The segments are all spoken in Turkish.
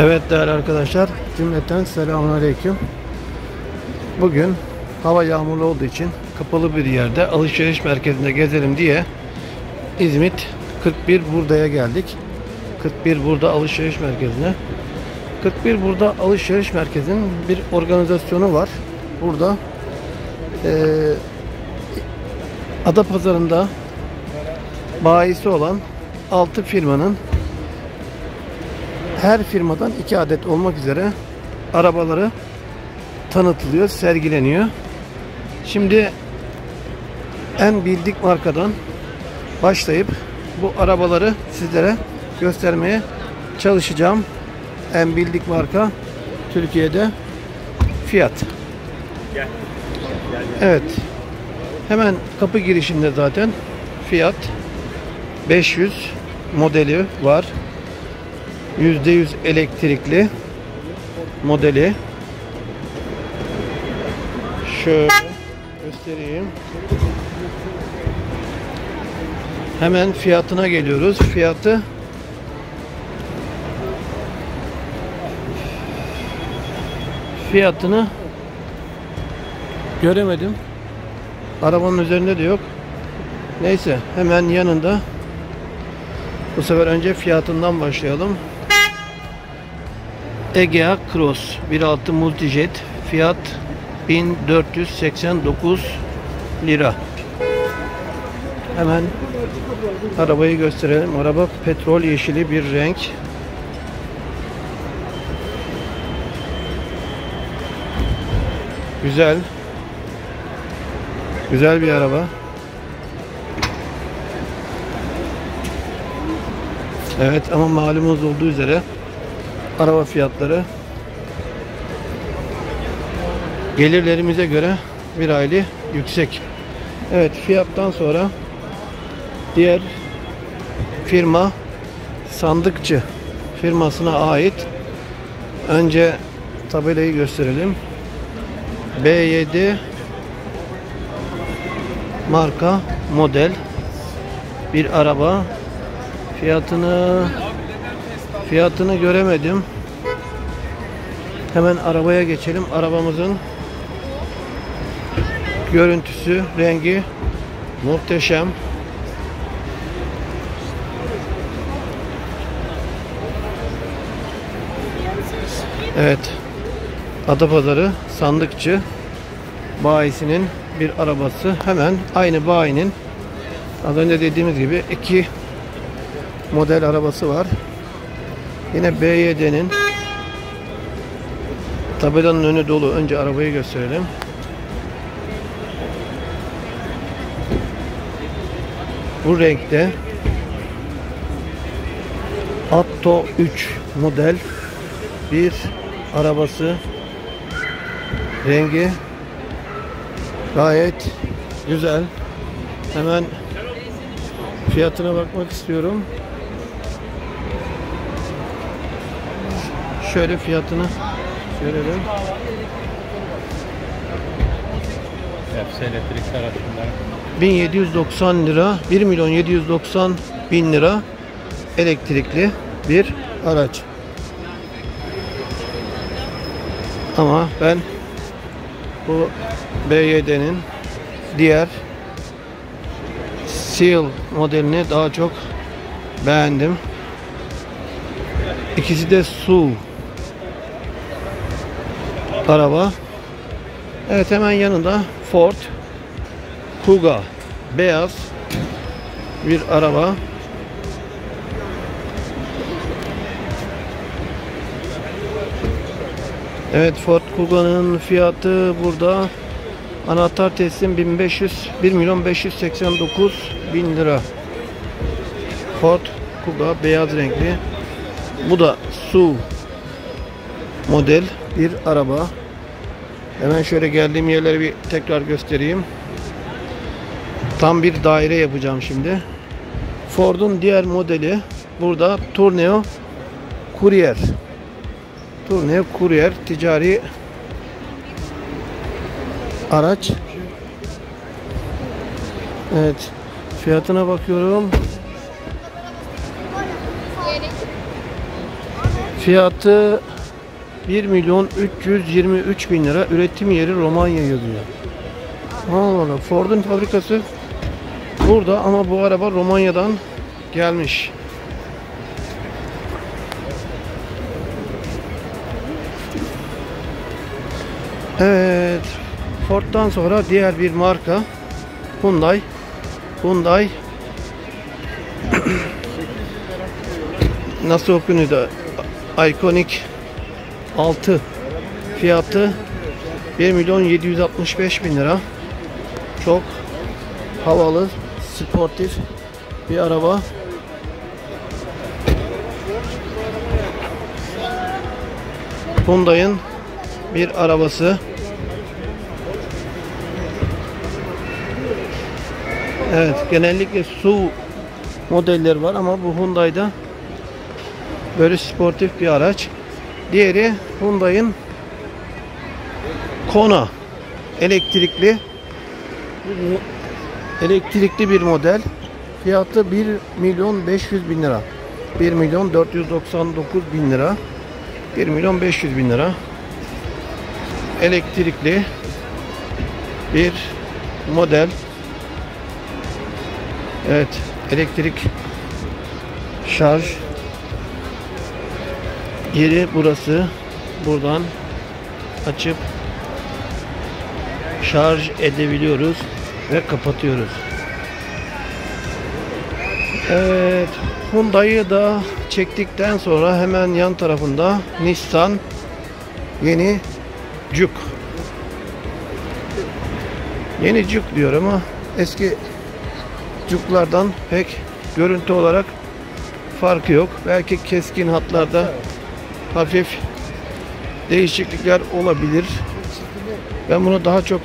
Evet değerli arkadaşlar, cümleten selamünaleyküm. Bugün hava yağmurlu olduğu için kapalı bir yerde alışveriş merkezinde gezelim diye İzmit 41 Burda'ya geldik. 41 Burda alışveriş merkezine. 41 Burda alışveriş merkezinin bir organizasyonu var. Burada eee Adapazarı'nda bayisi olan 6 firmanın her firmadan 2 adet olmak üzere arabaları tanıtılıyor, sergileniyor. Şimdi en bildik markadan başlayıp bu arabaları sizlere göstermeye çalışacağım. En bildik marka Türkiye'de Fiat. Evet. Hemen kapı girişinde zaten Fiat 500 modeli var. %100 elektrikli modeli. Şöyle göstereyim. Hemen fiyatına geliyoruz. Fiyatı fiyatını göremedim. Arabanın üzerinde de yok. Neyse hemen yanında bu sefer önce fiyatından başlayalım. Egea Cross 1.6 Multijet fiyat 1489 lira. Hemen arabayı gösterelim. Araba petrol yeşili bir renk. Güzel. Güzel bir araba. Evet ama malumunuz olduğu üzere araba fiyatları gelirlerimize göre bir hayli yüksek. Evet fiyattan sonra diğer firma sandıkçı firmasına ait önce tabelayı gösterelim. B7 marka model bir araba fiyatını fiyatını göremedim. Hemen arabaya geçelim. Arabamızın görüntüsü rengi muhteşem. Evet. Adapazarı sandıkçı bayisinin bir arabası. Hemen aynı bayinin az önce dediğimiz gibi iki model arabası var. Yine BYD'nin tabelanın önü dolu. Önce arabayı gösterelim. Bu renkte Atto 3 model bir arabası rengi gayet güzel hemen fiyatına bakmak istiyorum şöyle fiyatını görelim Hepsi elektrik tarafından. 1790 lira 1 milyon 790 bin lira elektrikli bir araç ama ben bu BYD'nin diğer Seal modelini daha çok beğendim. İkisi de SUV araba. Evet hemen yanında Ford Kuga beyaz bir araba. Evet Ford Kuga'nın fiyatı burada anahtar teslim 1500 1 milyon 589 bin lira. Ford Kuga beyaz renkli. Bu da SUV model bir araba. Hemen şöyle geldiğim yerleri bir tekrar göstereyim. Tam bir daire yapacağım şimdi. Ford'un diğer modeli burada Tourneo Courier. Tourneo Courier ticari araç. Evet. Fiyatına bakıyorum. Fiyatı 1 milyon 323 bin lira. Üretim yeri Romanya yazıyor. Allah Allah. Ford'un fabrikası burada ama bu araba Romanya'dan gelmiş. Evet. Ford'dan sonra diğer bir marka Hyundai. Hyundai nasıl okunuyor da Iconic 6 fiyatı 1 milyon 765 bin lira. Çok havalı sportif bir araba. Hyundai'ın bir arabası. Evet genellikle su modelleri var ama bu Hyundai'da böyle sportif bir araç. Diğeri Hyundai'ın Kona elektrikli elektrikli bir model. Fiyatı 1 milyon 500 bin lira. 1 milyon 499 bin lira. 1 milyon 500 bin lira. Elektrikli bir model. Evet, elektrik şarj yeri burası. Buradan açıp şarj edebiliyoruz ve kapatıyoruz. Evet, Hyundai'yi da çektikten sonra hemen yan tarafında Nissan yeni Juke. Yeni Juke diyor ama eski Juke'lardan pek görüntü olarak farkı yok. Belki keskin hatlarda hafif değişiklikler olabilir. Ben bunu daha çok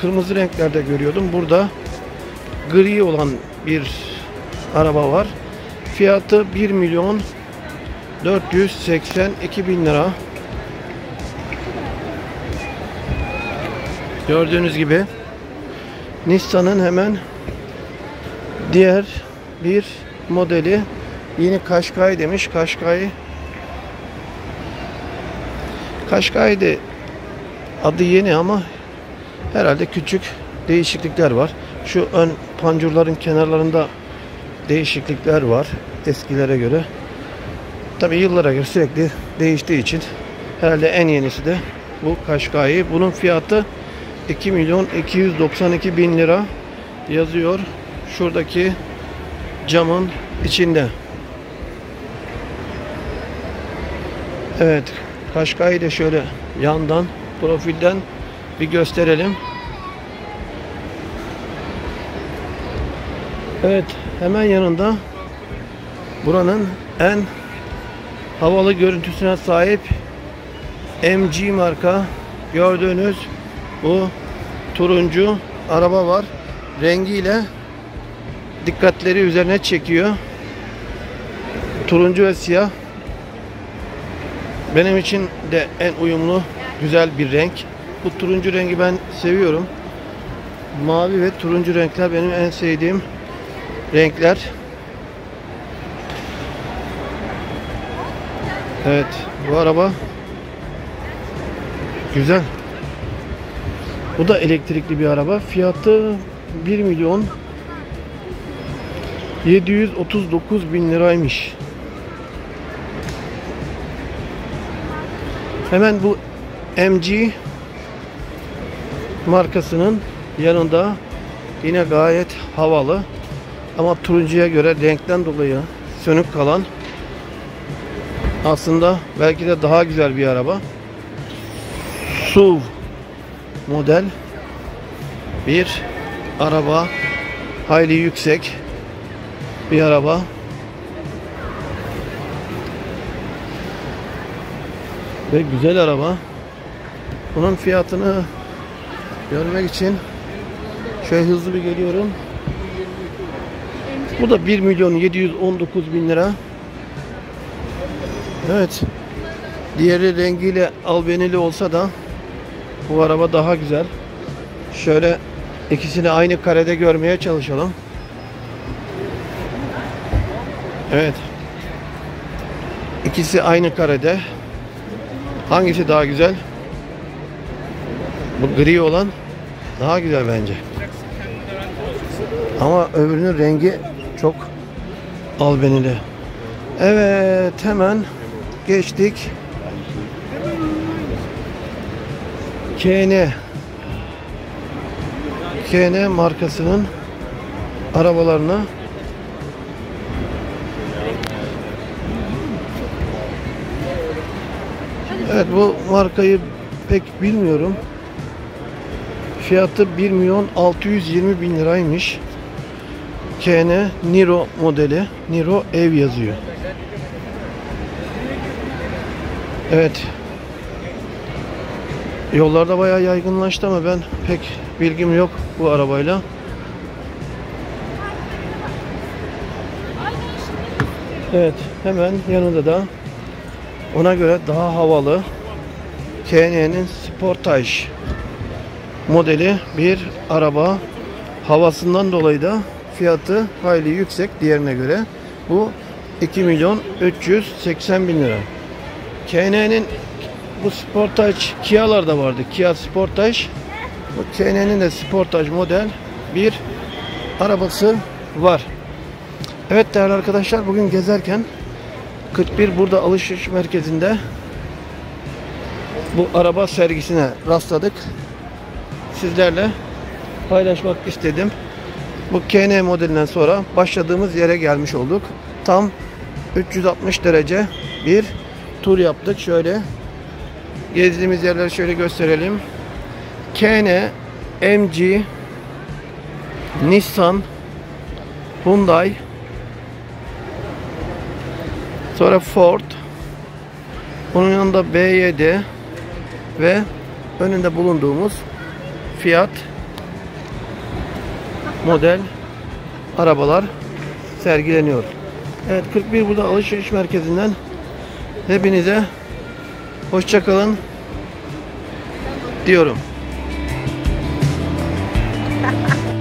kırmızı renklerde görüyordum. Burada gri olan bir araba var. Fiyatı 1 milyon 482 bin lira. Gördüğünüz gibi Nissan'ın hemen diğer bir modeli yeni Kaşkay demiş. Kaşkay Kaşkay de adı yeni ama herhalde küçük değişiklikler var. Şu ön pancurların kenarlarında değişiklikler var eskilere göre. Tabi yıllara göre sürekli değiştiği için herhalde en yenisi de bu Kaşkay'ı. Bunun fiyatı 2 milyon 292 bin lira yazıyor. Şuradaki camın içinde. Evet. Kaşkay'ı da şöyle yandan profilden bir gösterelim. Evet. Hemen yanında buranın en havalı görüntüsüne sahip MG marka gördüğünüz bu turuncu araba var. Rengiyle dikkatleri üzerine çekiyor. Turuncu ve siyah benim için de en uyumlu güzel bir renk. Bu turuncu rengi ben seviyorum. Mavi ve turuncu renkler benim en sevdiğim renkler. Evet, bu araba güzel. Bu da elektrikli bir araba. Fiyatı 1 milyon 739 bin liraymış. Hemen bu MG markasının yanında yine gayet havalı. Ama turuncuya göre renkten dolayı sönük kalan aslında belki de daha güzel bir araba. SUV model bir araba. Hayli yüksek bir araba ve güzel araba. Bunun fiyatını görmek için şöyle hızlı bir geliyorum. Bu da 1 milyon 719 bin lira. Evet. Diğeri rengiyle albenili olsa da bu araba daha güzel. Şöyle ikisini aynı karede görmeye çalışalım. Evet. İkisi aynı karede. Hangisi daha güzel? Bu gri olan daha güzel bence. Ama öbürünün rengi çok albenili. Evet hemen geçtik. KN KN markasının arabalarını Evet bu markayı pek bilmiyorum. Fiyatı 1 milyon 620 bin liraymış. KN Niro modeli. Niro ev yazıyor. Evet. Yollarda bayağı yaygınlaştı ama ben pek bilgim yok bu arabayla. Evet, hemen yanında da ona göre daha havalı KN'nin Sportage modeli bir araba. Havasından dolayı da fiyatı hayli yüksek diğerine göre. Bu 2 milyon 380 bin lira. KN'nin bu Sportage Kia'lar da vardı. Kia Sportage. Bu KN'nin de Sportage model bir arabası var. Evet değerli arkadaşlar bugün gezerken 41 burada alışveriş merkezinde bu araba sergisine rastladık. Sizlerle paylaşmak istedim. Bu KN modelinden sonra başladığımız yere gelmiş olduk. Tam 360 derece bir tur yaptık. Şöyle gezdiğimiz yerleri şöyle gösterelim. KN, MG, Nissan, Hyundai, sonra Ford, bunun yanında BYD ve önünde bulunduğumuz Fiat model arabalar sergileniyor. Evet 41 burada alışveriş merkezinden hepinize hoşçakalın diyorum.